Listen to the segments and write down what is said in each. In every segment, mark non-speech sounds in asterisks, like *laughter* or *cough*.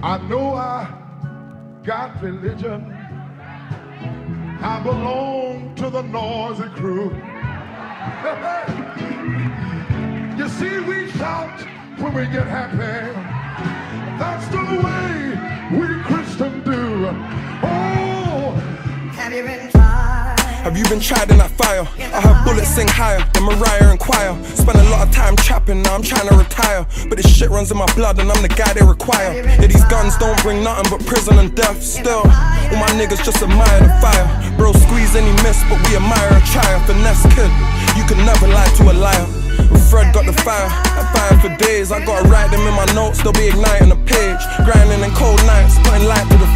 I know I got religion. I belong to the noisy crew. *laughs* you see, we shout when we get happy. That's the way we Christians do. Oh, Have you been? Have you been tried in that fire? I have bullets sing higher than Mariah and Choir. Spent a lot of time trapping, now I'm trying to retire. But this shit runs in my blood and I'm the guy they require. Yeah, these guns don't bring nothing but prison and death. Still, all my niggas just admire the fire. Bro, squeeze any miss, but we admire a trial. Finesse kid, you can never lie to a liar. Fred got the fire, I fire for days. I gotta write them in my notes, they'll be igniting the page. Grinding in cold nights, putting light to the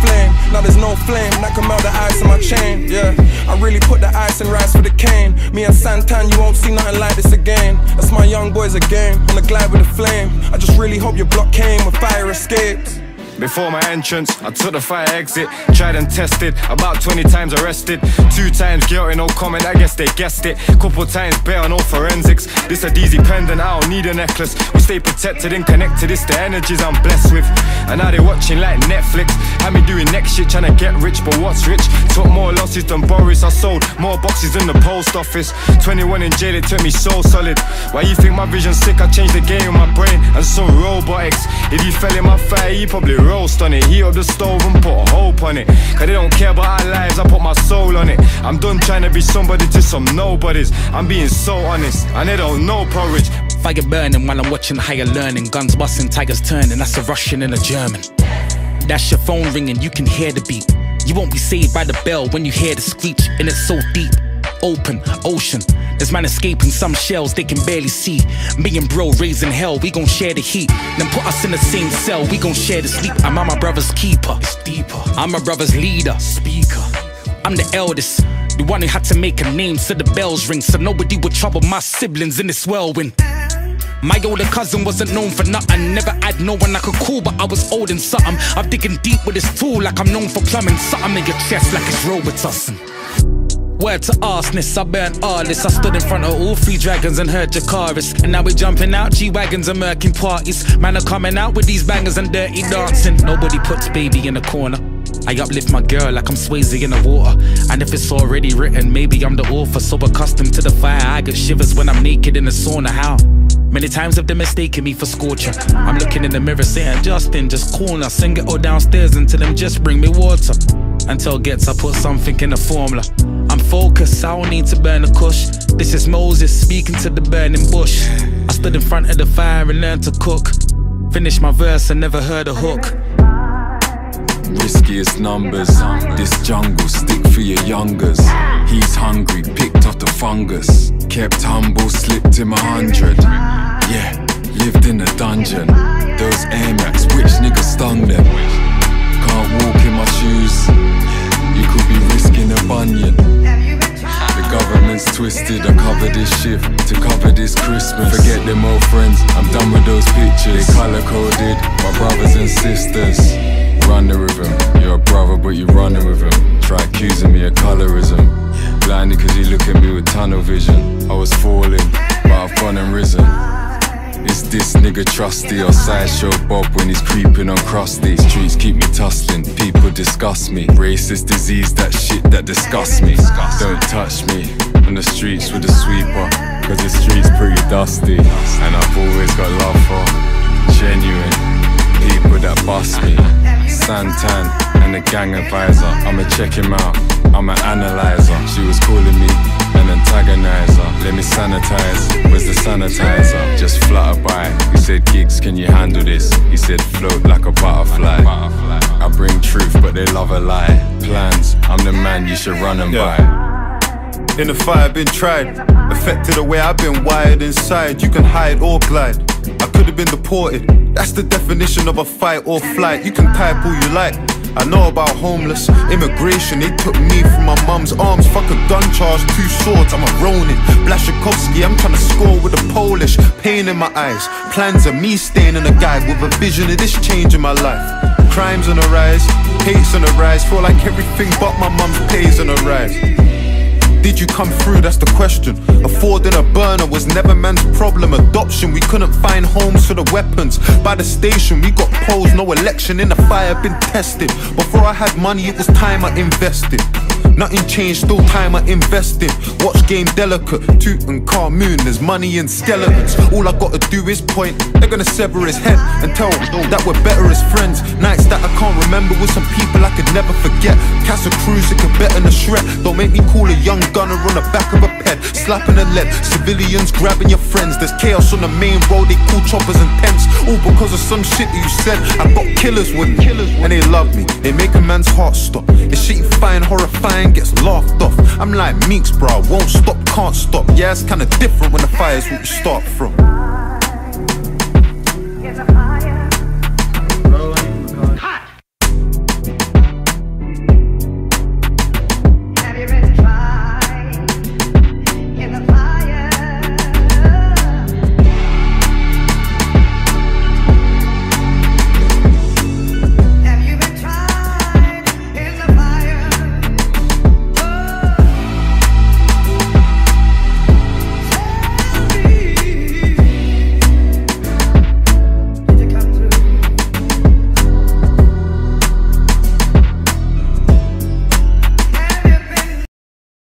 for the cane. Me and Santan, you won't see nothing like this again. That's my young boys again, on the glide with the flame. I just really hope your block came with fire escapes. Before my entrance, I took the fire exit, tried and tested, about 20 times arrested. Two times guilty, no comment, I guess they guessed it. Couple times better, no forensics. This a Deezy pendant, I don't need a necklace. We stay protected and connected, it's the energies I'm blessed with. And now they watching like Netflix. Had me doing next shit, trying to get rich, but what's rich? Took more losses than Boris, I sold more boxes than the post office. 21 in jail, it took me so solid. Why you think my vision's sick? I changed the game with my brain and some robotics. If you fell in my fire, you probably roast on it. Heat up the stove and put hope on it. Cause they don't care about our lives, I put my soul on it. I'm done trying to be somebody to some nobodies. I'm being so honest, and they don't know porridge. Fire burning while I'm watching higher learning. Guns busting, tigers turning. That's a Russian and a German. That's your phone ringing, you can hear the beep. You won't be saved by the bell when you hear the screech, and it's so deep. Open ocean. There's man escaping some shells they can barely see. Me and bro raising hell, we gon' share the heat. Then put us in the same cell, we gon' share the sleep. I'm my brother's keeper. It's deeper. I'm my brother's leader. Speaker. I'm the eldest. The one who had to make a name so the bells ring. So nobody would trouble my siblings in this whirlwind. My older cousin wasn't known for nothing. Never had no one I could call, but I was old in something. I'm digging deep with this tool like I'm known for plumbing. Something in your chest like it's Robitussin. Word to arseness, I burnt all this. I stood in front of all three dragons and heard Jakaris. And now we're jumping out G-Wagons and murking parties. Man are coming out with these bangers and dirty dancing. Nobody puts baby in a corner. I uplift my girl like I'm Swayze in the water. And if it's already written, maybe I'm the author. So accustomed to the fire, I get shivers when I'm naked in the sauna. How? Many times have they mistaken me for scorcher. I'm looking in the mirror saying, Justin, just us and get all downstairs tell them just bring me water. Until gets I put something in the formula. I'm I don't need to burn a kush. This is Moses speaking to the burning bush. I stood in front of the fire and learned to cook. Finished my verse and never heard a hook. Riskiest numbers. This jungle, stick for your youngers. He's hungry, picked off the fungus. Kept humble, slipped him a hundred. Yeah, lived in a dungeon. Those Air Max, which nigga stung them? Can't walk in my shoes. You could be risking a bunion. Have you been tried? The government's twisted. I cover this shift to cover this Christmas. Forget them old friends. I'm done with those pictures. They color coded my brothers and sisters. Run the rhythm. You're a brother, but you're running with him. Try accusing me of colorism. Blinded cause you look at me with tunnel vision. I was falling, but I've gone and risen. Is this nigga trusty or sideshow Bob when he's creeping on crusty? Streets keep me disgust me. Racist disease, that shit that disgusts me. Don't touch me on the streets with a sweeper, cause the streets pretty dusty. And I've always got love for genuine people that bust me. Santan and the gang advisor, I'ma check him out, I'm an analyzer. She was calling me an antagonizer. Let me sanitize, where's the sanitizer? Just flutter by. He said, Giggs, can you handle this? He said, float like a butterfly. I bring truth, but they love a lie. Plans, I'm the man you should run and Yeah. buy. In the fire, been tried. Affected the way I've been wired inside. You can hide or glide. I could have been deported. That's the definition of a fight or flight. You can type all you like. I know about homeless immigration. They took me from my mum's arms. Fuck a gun charge, two swords. I'm a Ronin. Blashikovsky, I'm trying to score with a Polish. Pain in my eyes. Plans of me staying in a guide with a vision of this change in my life. Crimes on the rise, hate's on the rise. Feel like everything but my mum's pays on the rise. Did you come through? That's the question. Affording a burner was never man's problem. Adoption, we couldn't find homes for the weapons. By the station, we got polls, no election in the fire, been tested. Before I had money, it was time I invested. Nothing changed, still time I invested. Watch game delicate, Toot and Moon, there's money in skeletons. All I gotta do is point, they're gonna sever his head and tell that we're better as friends. Nights that I can't remember with some people I could never forget. Cruz, it could better than a shred. Don't make me call a young gunner on the back of a ped, slapping a lead. Civilians grabbing your friends, there's chaos on the main road, they call choppers and tents. All because of some shit that you said. I got killers with me, and they love me. They make a man's heart stop. It's shit you find horrifying gets laughed off. I'm like Meekz, bro, won't stop, can't stop. Yeah, it's kinda different when the fire's what you start from.